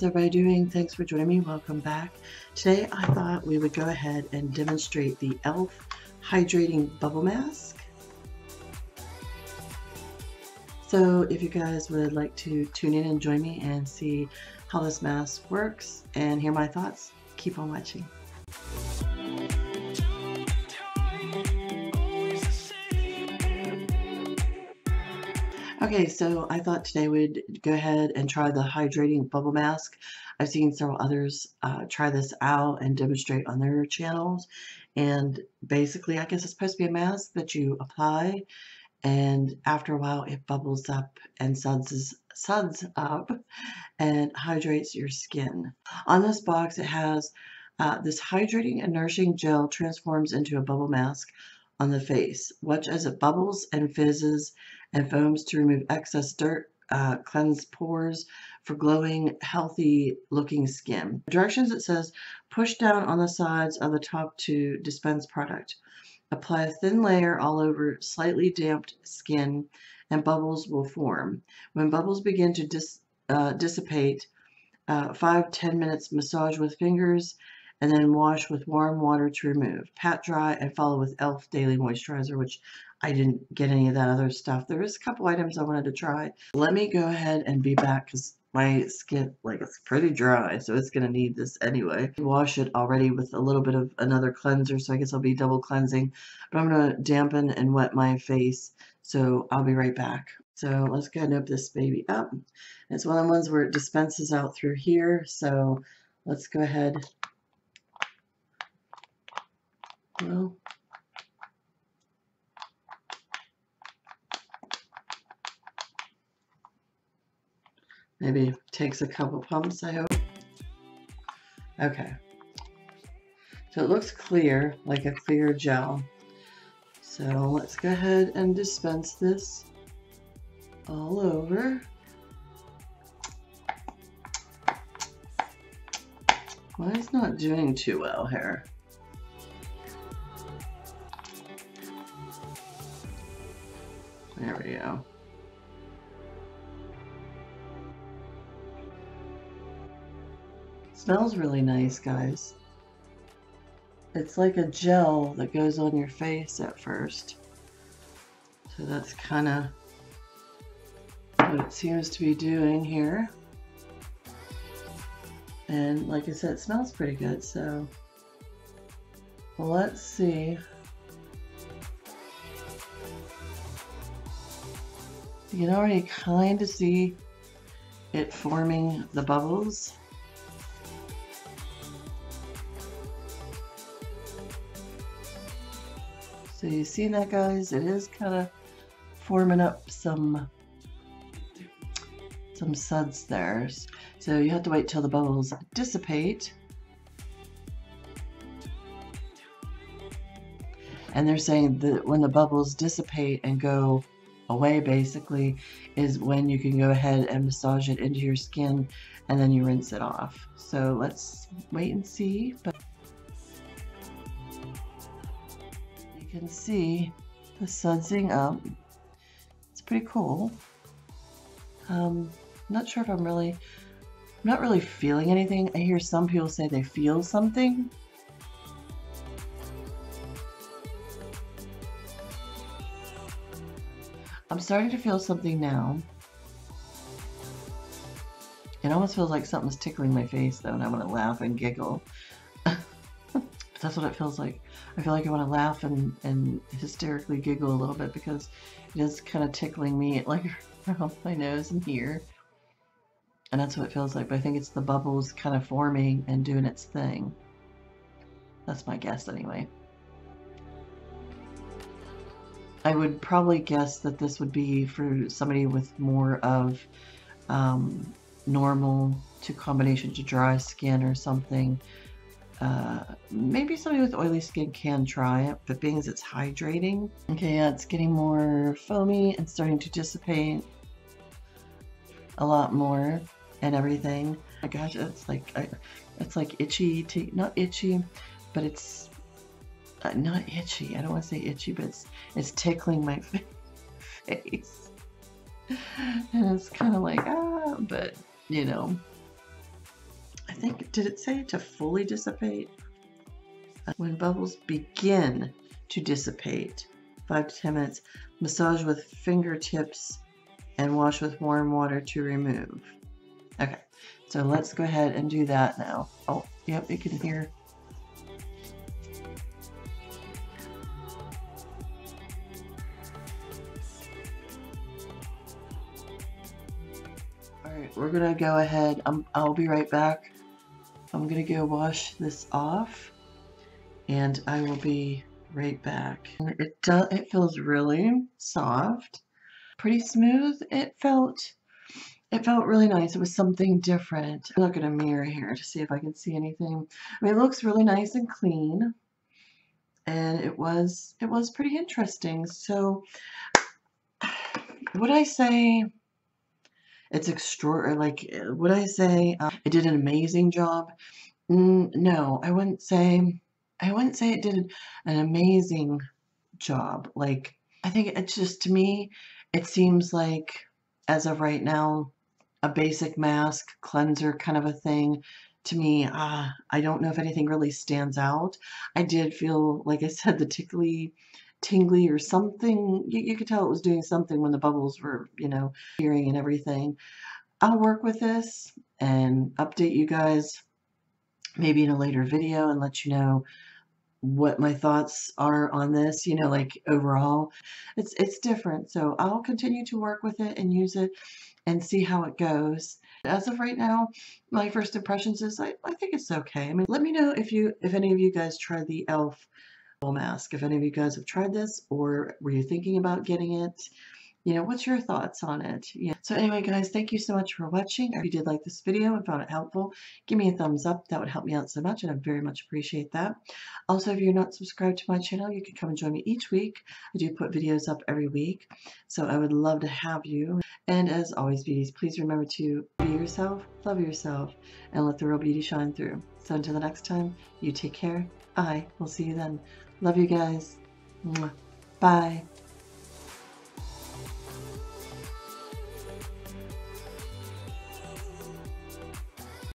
how's everybody doing? Thanks for joining me. Welcome back. Today I thought we would go ahead and demonstrate the e.l.f. Hydrating Bubble Mask. So if you guys would like to tune in and join me and see how this mask works and hear my thoughts, keep on watching. Okay, so I thought today we'd go ahead and try the hydrating bubble mask. I've seen several others uh, try this out and demonstrate on their channels. And basically, I guess it's supposed to be a mask that you apply and after a while it bubbles up and suds, suds up and hydrates your skin. On this box it has uh, this hydrating and nourishing gel transforms into a bubble mask on the face. Watch as it bubbles and fizzes and foams to remove excess dirt, uh, cleanse pores for glowing, healthy looking skin. Directions it says push down on the sides of the top to dispense product. Apply a thin layer all over slightly damped skin and bubbles will form. When bubbles begin to dis, uh, dissipate, uh, 5-10 minutes massage with fingers and then wash with warm water to remove. Pat dry and follow with e.l.f. Daily Moisturizer, which I didn't get any of that other stuff. There is a couple items I wanted to try. Let me go ahead and be back because my skin, like, it's pretty dry, so it's going to need this anyway. Wash it already with a little bit of another cleanser, so I guess I'll be double cleansing. But I'm going to dampen and wet my face, so I'll be right back. So let's go ahead and open this baby up. It's one of the ones where it dispenses out through here, so let's go ahead well, maybe takes a couple pumps, I hope. Okay. So it looks clear, like a clear gel. So let's go ahead and dispense this all over. Why is not doing too well here? There we go. Smells really nice, guys. It's like a gel that goes on your face at first. So that's kind of what it seems to be doing here. And like I said, it smells pretty good, so let's see You can already kind of see it forming the bubbles. So you see that guys, it is kind of forming up some some suds there. So you have to wait till the bubbles dissipate. And they're saying that when the bubbles dissipate and go away basically is when you can go ahead and massage it into your skin and then you rinse it off. So let's wait and see. But you can see the sudsing up. It's pretty cool. Um, not sure if I'm really, I'm not really feeling anything. I hear some people say they feel something. I'm starting to feel something now. It almost feels like something's tickling my face though, and I want to laugh and giggle. that's what it feels like. I feel like I want to laugh and, and hysterically giggle a little bit because it is kind of tickling me like around my nose and here. And that's what it feels like, but I think it's the bubbles kind of forming and doing its thing. That's my guess anyway. I would probably guess that this would be for somebody with more of um, normal to combination to dry skin or something. Uh, maybe somebody with oily skin can try it, but being as it's hydrating. Okay, yeah, it's getting more foamy and starting to dissipate a lot more and everything. My gosh, it's like, it's like itchy, to, not itchy, but it's uh, not itchy. I don't want to say itchy, but it's, it's tickling my face. and it's kind of like, ah, but you know, I think, did it say to fully dissipate? When bubbles begin to dissipate, 5 to 10 minutes, massage with fingertips and wash with warm water to remove. Okay, so let's go ahead and do that now. Oh, yep, you can hear. We're gonna go ahead. I'll be right back. I'm gonna go wash this off and I will be right back. It does, it feels really soft, pretty smooth. It felt, it felt really nice. It was something different. I'm not gonna mirror here to see if I can see anything. I mean, it looks really nice and clean and it was, it was pretty interesting. So would I say it's extraordinary? Like, would I say uh, it did an amazing job? Mm, no, I wouldn't say I wouldn't say it did an amazing job. Like, I think it's just, to me, it seems like, as of right now, a basic mask cleanser kind of a thing. To me, uh, I don't know if anything really stands out. I did feel, like I said, the tickly, tingly or something. You, you could tell it was doing something when the bubbles were, you know, hearing and everything. I'll work with this and update you guys maybe in a later video and let you know what my thoughts are on this, you know, like overall. It's it's different. So I'll continue to work with it and use it and see how it goes. As of right now, my first impressions is I, I think it's okay. I mean, let me know if you if any of you guys tried the e.l.f. mask. If any of you guys have tried this or were you thinking about getting it? You know, what's your thoughts on it? Yeah. So anyway, guys, thank you so much for watching. If you did like this video and found it helpful, give me a thumbs up. That would help me out so much, and I very much appreciate that. Also, if you're not subscribed to my channel, you can come and join me each week. I do put videos up every week, so I would love to have you. And as always, beauties, please remember to be yourself, love yourself, and let the real beauty shine through. So until the next time, you take care. I will see you then. Love you guys. Bye.